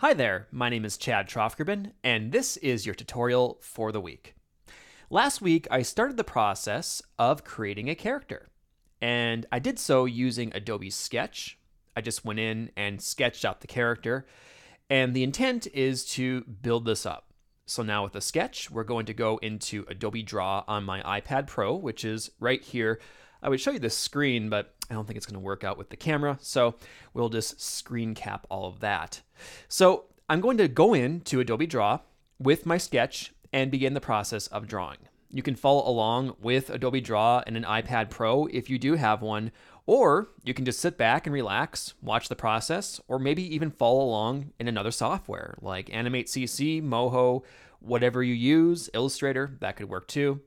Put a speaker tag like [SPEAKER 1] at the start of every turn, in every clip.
[SPEAKER 1] Hi there, my name is Chad Troftgruben, and this is your tutorial for the week. Last week, I started the process of creating a character, and I did so using Adobe Sketch. I just went in and sketched out the character, and the intent is to build this up. So now with the sketch, we're going to go into Adobe Draw on my iPad Pro, which is right here. I would show you the screen, but I don't think it's going to work out with the camera, so we'll just screen cap all of that. So I'm going to go into Adobe Draw with my sketch and begin the process of drawing. You can follow along with Adobe Draw and an iPad Pro if you do have one, or you can just sit back and relax, watch the process, or maybe even follow along in another software like Animate CC, Moho, whatever you use, Illustrator, that could work too.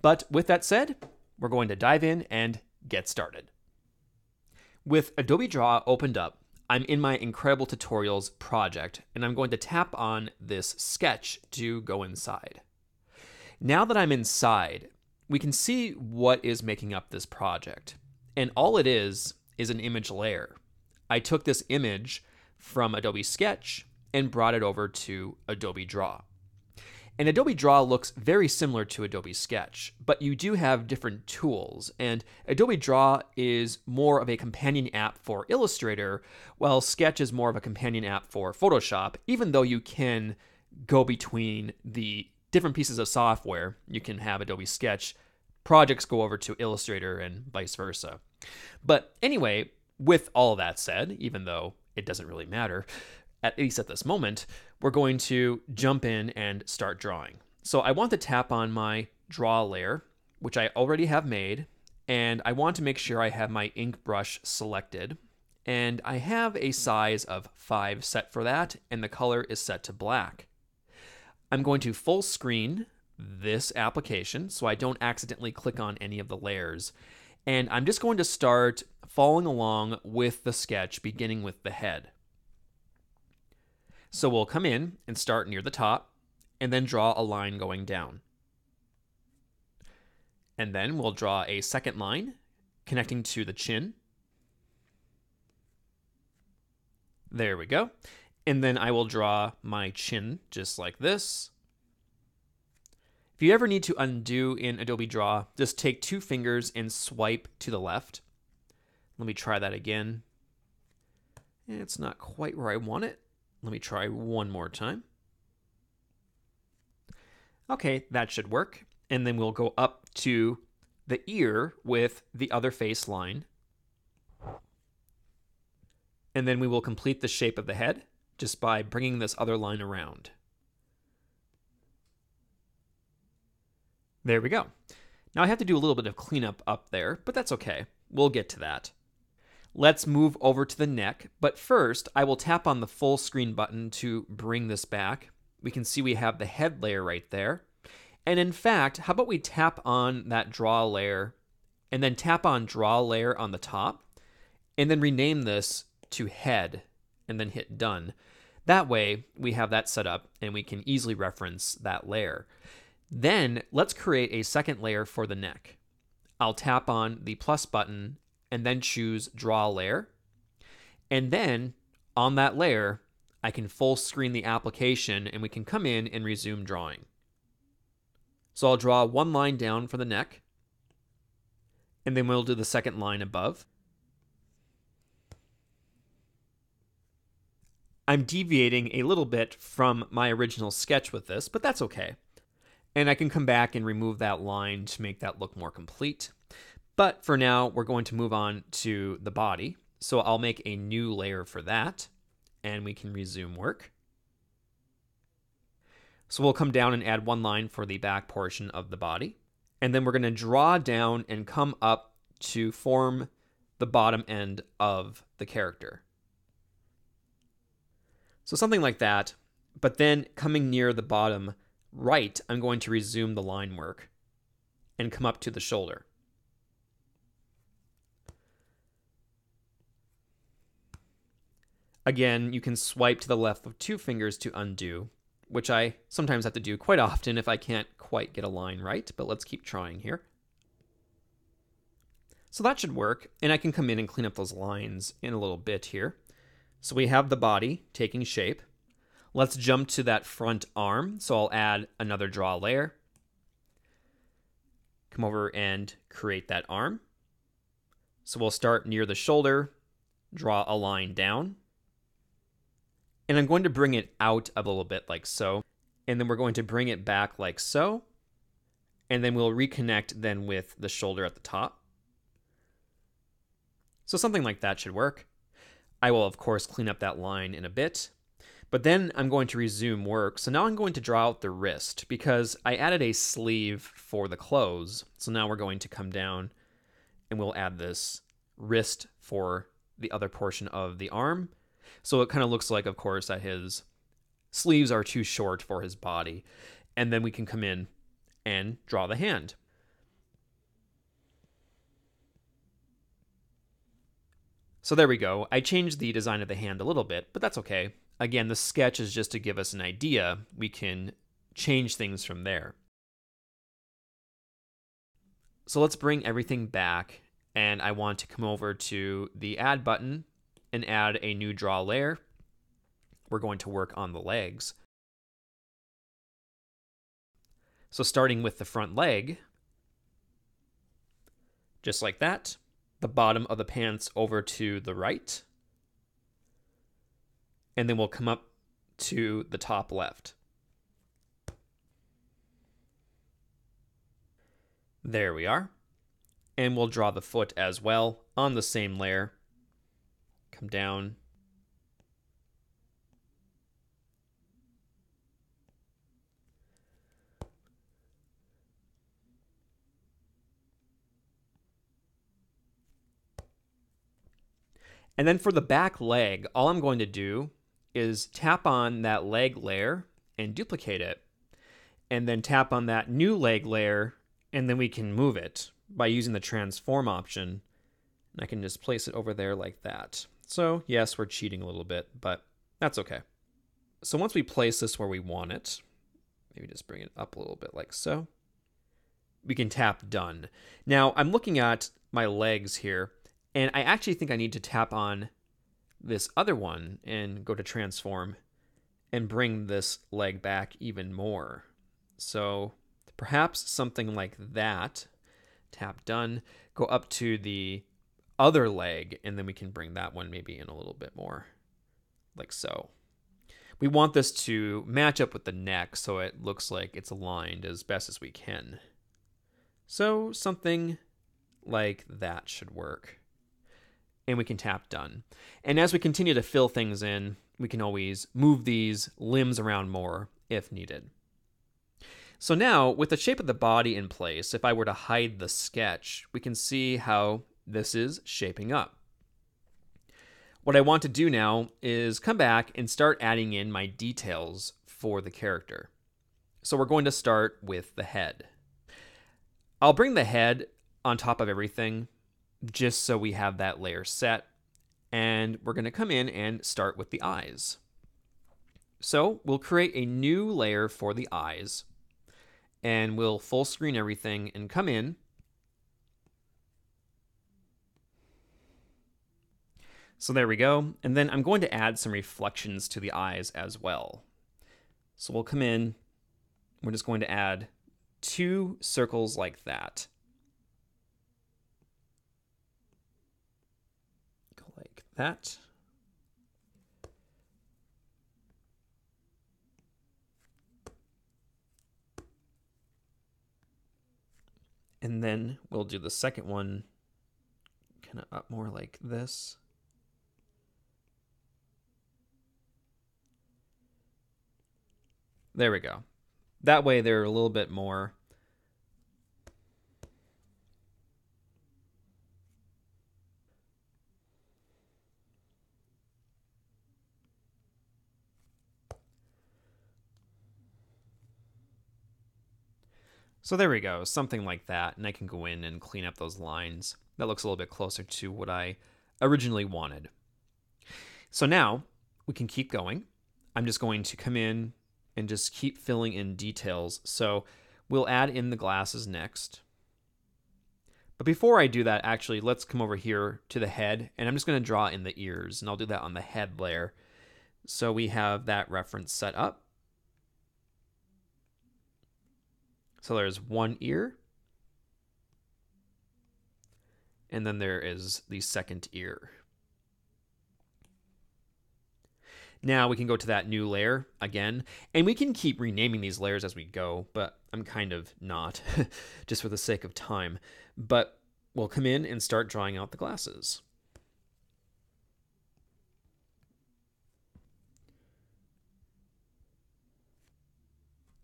[SPEAKER 1] But with that said, we're going to dive in and get started. With Adobe Draw opened up, I'm in my Incredible Tutorials project, and I'm going to tap on this sketch to go inside. Now that I'm inside, we can see what is making up this project. And all it is is an image layer. I took this image from Adobe Sketch and brought it over to Adobe Draw. And Adobe Draw looks very similar to Adobe Sketch, but you do have different tools. And Adobe Draw is more of a companion app for Illustrator, while Sketch is more of a companion app for Photoshop, even though you can go between the different pieces of software. You can have Adobe Sketch projects go over to Illustrator and vice versa. But anyway, with all that said, even though it doesn't really matter, at least at this moment, we're going to jump in and start drawing. So I want to tap on my draw layer, which I already have made, and I want to make sure I have my ink brush selected. And I have a size of 5 set for that, and the color is set to black. I'm going to full screen this application so I don't accidentally click on any of the layers. And I'm just going to start following along with the sketch, beginning with the head. So we'll come in and start near the top and then draw a line going down. And then we'll draw a second line connecting to the chin. There we go. And then I will draw my chin just like this. If you ever need to undo in Adobe Draw, just take two fingers and swipe to the left. Let me try that again. It's not quite where I want it. Let me try one more time. Okay, that should work. And then we'll go up to the ear with the other face line. And then we will complete the shape of the head just by bringing this other line around. There we go. Now I have to do a little bit of cleanup up there, but that's okay. We'll get to that. Let's move over to the neck, but first I will tap on the full screen button to bring this back. We can see we have the head layer right there. And in fact, how about we tap on that draw layer and then tap on draw layer on the top and then rename this to head and then hit done. That way we have that set up and we can easily reference that layer. Then let's create a second layer for the neck. I'll tap on the plus button and then choose draw layer. And then on that layer, I can full screen the application and we can come in and resume drawing. So I'll draw one line down for the neck, and then we'll do the second line above. I'm deviating a little bit from my original sketch with this, but that's okay. And I can come back and remove that line to make that look more complete. But for now, we're going to move on to the body. So I'll make a new layer for that, and we can resume work. So we'll come down and add one line for the back portion of the body. And then we're going to draw down and come up to form the bottom end of the character. So something like that. But then coming near the bottom right, I'm going to resume the line work and come up to the shoulder. Again, you can swipe to the left with two fingers to undo, which I sometimes have to do quite often if I can't quite get a line right, but let's keep trying here. So that should work, and I can come in and clean up those lines in a little bit here. So we have the body taking shape, Let's jump to that front arm. So I'll add another draw layer. Come over and create that arm. So we'll start near the shoulder, draw a line down. And I'm going to bring it out a little bit like so. And then we're going to bring it back like so. And then we'll reconnect then with the shoulder at the top. So something like that should work. I will, of course, clean up that line in a bit. But then I'm going to resume work. So now I'm going to draw out the wrist because I added a sleeve for the clothes. So now we're going to come down and we'll add this wrist for the other portion of the arm. So it kind of looks like, of course, that his sleeves are too short for his body. And then we can come in and draw the hand. So there we go. I changed the design of the hand a little bit, but that's okay. Again, the sketch is just to give us an idea. We can change things from there. So let's bring everything back, and I want to come over to the Add button and add a new draw layer. We're going to work on the legs. So starting with the front leg, just like that the bottom of the pants over to the right. And then we'll come up to the top left. There we are. And we'll draw the foot as well on the same layer. Come down And then for the back leg, all I'm going to do is tap on that leg layer and duplicate it. And then tap on that new leg layer, and then we can move it by using the transform option. And I can just place it over there like that. So, yes, we're cheating a little bit, but that's okay. So once we place this where we want it, maybe just bring it up a little bit like so, we can tap done. Now, I'm looking at my legs here, and I actually think I need to tap on this other one and go to transform and bring this leg back even more. So perhaps something like that. Tap done. Go up to the other leg, and then we can bring that one maybe in a little bit more, like so. We want this to match up with the neck so it looks like it's aligned as best as we can. So something like that should work and we can tap done. And as we continue to fill things in, we can always move these limbs around more if needed. So now, with the shape of the body in place, if I were to hide the sketch, we can see how this is shaping up. What I want to do now is come back and start adding in my details for the character. So we're going to start with the head. I'll bring the head on top of everything just so we have that layer set. And we're going to come in and start with the eyes. So we'll create a new layer for the eyes and we'll full screen everything and come in. So there we go. And then I'm going to add some reflections to the eyes as well. So we'll come in, we're just going to add two circles like that. Like that. And then we'll do the second one kind of up more like this. There we go. That way they're a little bit more So there we go, something like that, and I can go in and clean up those lines. That looks a little bit closer to what I originally wanted. So now we can keep going. I'm just going to come in and just keep filling in details. So we'll add in the glasses next. But before I do that, actually, let's come over here to the head, and I'm just going to draw in the ears, and I'll do that on the head layer. So we have that reference set up. So there's one ear. And then there is the second ear. Now we can go to that new layer again, and we can keep renaming these layers as we go, but I'm kind of not, just for the sake of time. But we'll come in and start drawing out the glasses.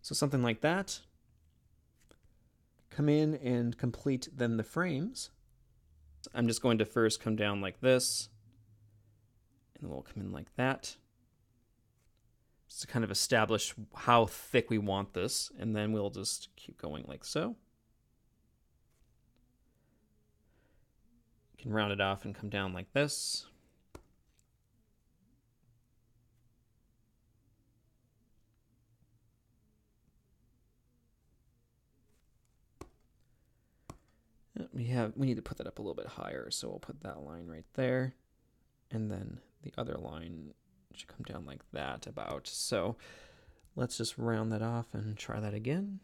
[SPEAKER 1] So something like that. Come in and complete then the frames. I'm just going to first come down like this, and then we'll come in like that to kind of establish how thick we want this, and then we'll just keep going like so. You can round it off and come down like this. We have we need to put that up a little bit higher, so we'll put that line right there. And then the other line should come down like that about. So let's just round that off and try that again.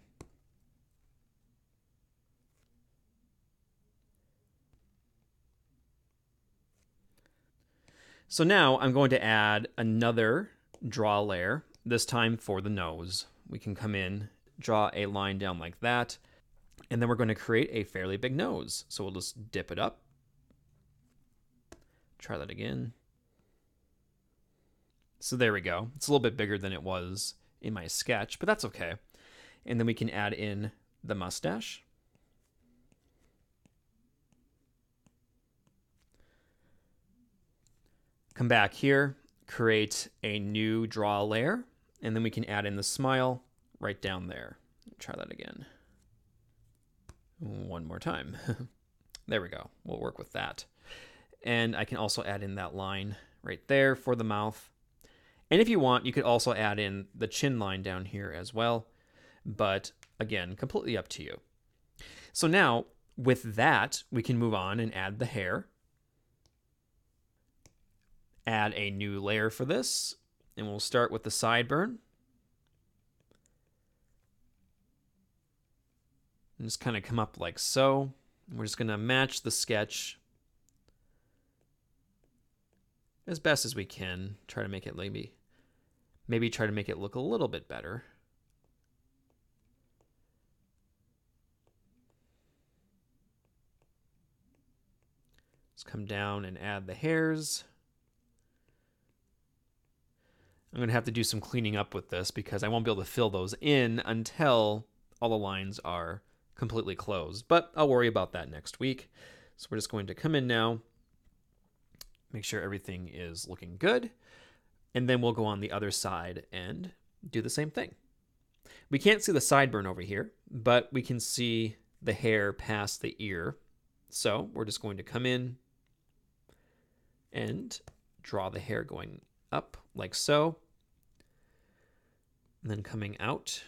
[SPEAKER 1] So now I'm going to add another draw layer, this time for the nose. We can come in, draw a line down like that, and then we're going to create a fairly big nose. So we'll just dip it up. Try that again. So there we go. It's a little bit bigger than it was in my sketch, but that's okay. And then we can add in the mustache. Come back here, create a new draw layer, and then we can add in the smile right down there. Try that again. One more time. there we go. We'll work with that. And I can also add in that line right there for the mouth. And if you want, you could also add in the chin line down here as well. But again, completely up to you. So now with that, we can move on and add the hair. Add a new layer for this. And we'll start with the sideburn. And just kind of come up like so. We're just going to match the sketch as best as we can. Try to make it maybe maybe try to make it look a little bit better. Let's come down and add the hairs. I'm going to have to do some cleaning up with this because I won't be able to fill those in until all the lines are completely closed. But I'll worry about that next week. So we're just going to come in now, make sure everything is looking good, and then we'll go on the other side and do the same thing. We can't see the sideburn over here, but we can see the hair past the ear. So we're just going to come in and draw the hair going up like so, and then coming out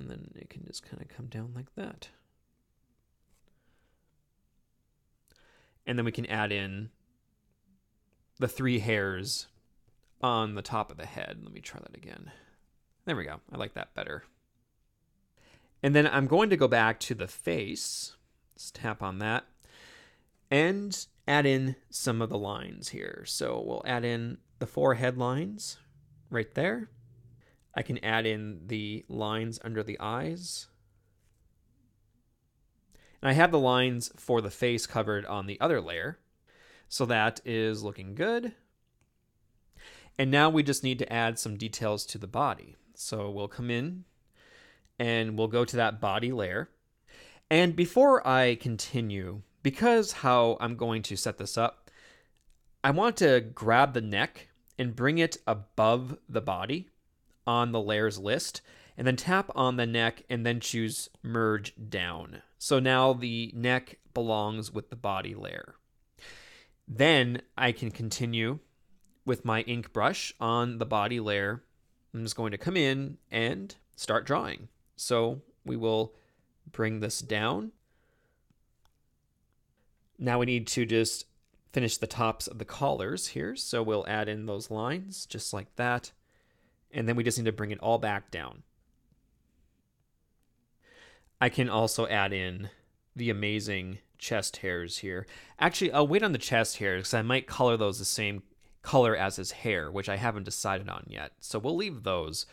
[SPEAKER 1] and then it can just kind of come down like that. And then we can add in the three hairs on the top of the head. Let me try that again. There we go. I like that better. And then I'm going to go back to the face. Let's tap on that. And add in some of the lines here. So we'll add in the forehead lines right there. I can add in the lines under the eyes. And I have the lines for the face covered on the other layer. So that is looking good. And now we just need to add some details to the body. So we'll come in and we'll go to that body layer. And before I continue, because how I'm going to set this up, I want to grab the neck and bring it above the body on the layers list and then tap on the neck and then choose merge down. So now the neck belongs with the body layer. Then I can continue with my ink brush on the body layer. I'm just going to come in and start drawing. So we will bring this down. Now we need to just finish the tops of the collars here. So we'll add in those lines just like that. And then we just need to bring it all back down. I can also add in the amazing chest hairs here. Actually, I'll wait on the chest hairs because I might color those the same color as his hair, which I haven't decided on yet. So we'll leave those.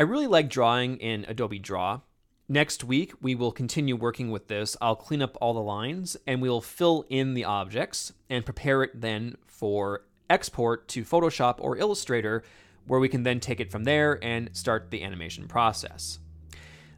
[SPEAKER 1] I really like drawing in Adobe Draw. Next week, we will continue working with this. I'll clean up all the lines and we'll fill in the objects and prepare it then for export to Photoshop or Illustrator, where we can then take it from there and start the animation process.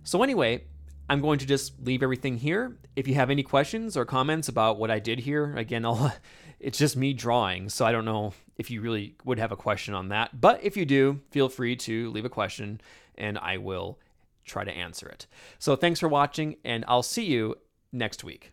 [SPEAKER 1] So, anyway, I'm going to just leave everything here. If you have any questions or comments about what I did here, again, I'll, it's just me drawing, so I don't know if you really would have a question on that. But if you do, feel free to leave a question and I will try to answer it. So thanks for watching, and I'll see you next week.